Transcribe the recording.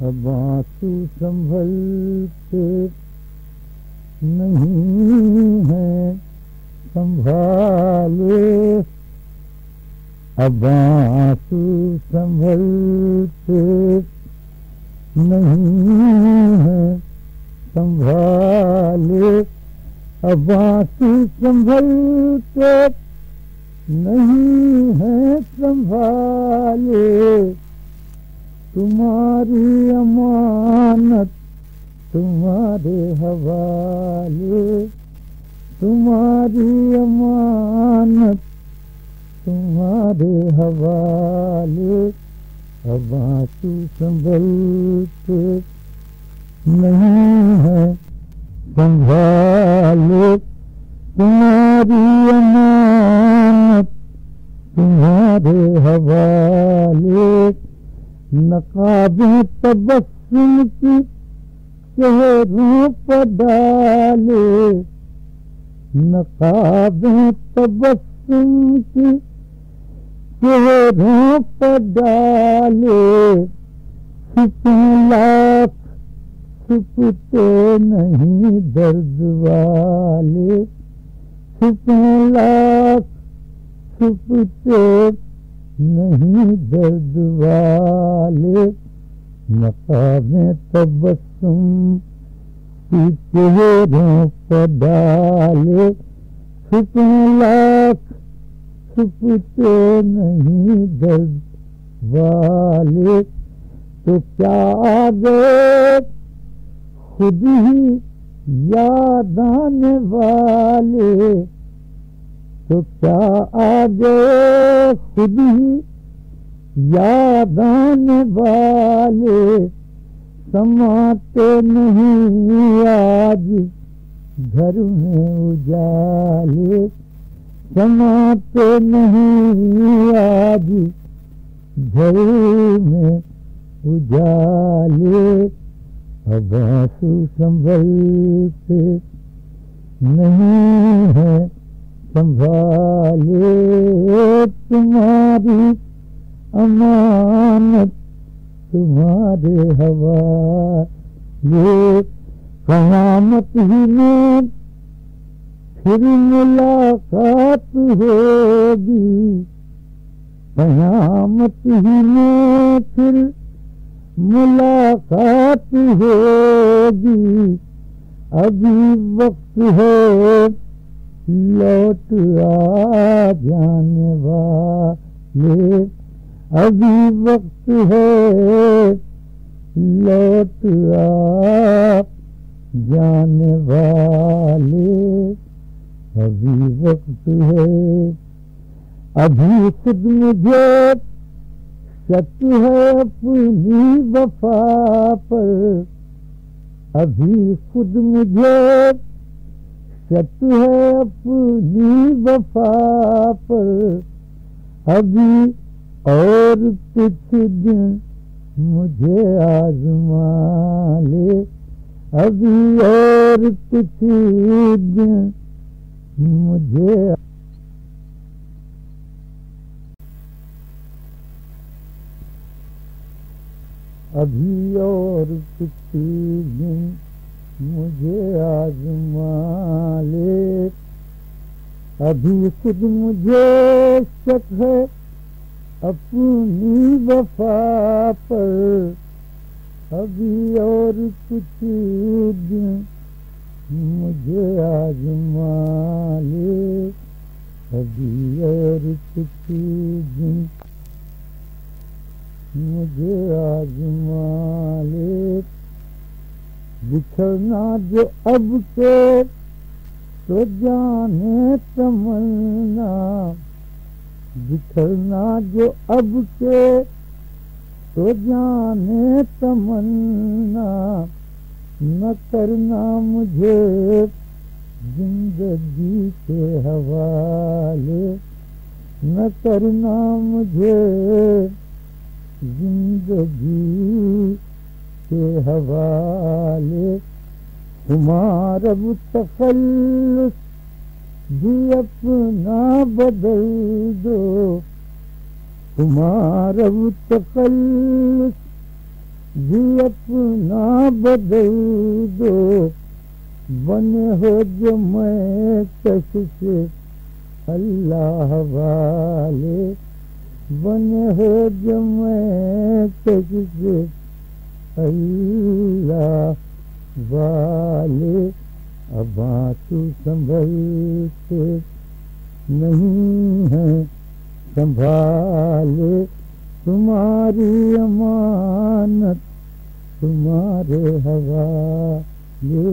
अब आँसू संभलते नहीं है, संभाले। अब आँसू संभलते नहीं है, संभाले। अब आँसू संभलते नहीं है संभाले। तुम्हारी अमानत तुम्हारे हवाले। तुम्हारी अमानत तुम्हारे हवाले। अब आँसू संभलते नहीं है संभाले। तुम्हारी अमानत तुम्हारे हवाले नकाबें तबस्सुम की चेहरों पर डाले, नकाबें तबस्सुम की चेहरों पर डाले छुपे लाख छुपते नहीं दर्द वाले। छुपे लाख नहीं दर्द वाले। नकाबें तबस्सुम की चेहरों पर डाले। छुपे लाख छुपते नहीं दर्द वाले। तो क्या आगे खुद ही याद आने वाले तो क्या आगे खुद ही याद आने वाले? समाते नहीं आज घर में उजाले। समाते नहीं आज घर में उजाले। अब आँसू संभलते नहीं है संभाले तुम्हारी अमानत, तुम्हारे हवा ये कयामत ही में फिर मुलाकात होगी। कयामत ही में फिर मुलाकात होगी। अभी वक्त है, लौट आ जाने वाले। अभी वक्त है, लौट आ जाने वाले। अभी वक्त है, अभी खुद मुझे शक है अपनी वफा पर। अभी खुद मुझे शक है अपनी वफा पर। अभी और कुछ दिन मुझे आजमा ले। अभी और कुछ दिन मुझे अभी और कुछ दिन मुझे आजमा ले अभी खुद मुझे शक है अपनी वफा पर। अभी और कुछ दिन मुझे आजमा ले अभी और कुछ दिन मुझे आजमा ले बिछड़ना जो अब के तो जाने तमन्ना। बिछड़ना जो अब के तो जाने तमन्ना। न करना मुझे ज़िंदगी के हवाले। न करना मुझे ज़िंदगी के हवाले तुम्हारा तखल्लुस जी अपना बदल दो। तुम्हारा तखल्लुस जी अपना बदल दो। बने हो जो मैं कशिश अल्लाह वाले बने हो जो मैं अल्लाह वाले अबा तू संभलते नहीं है। संभाले तुम्हारी अमानत, तुम्हारे हवाले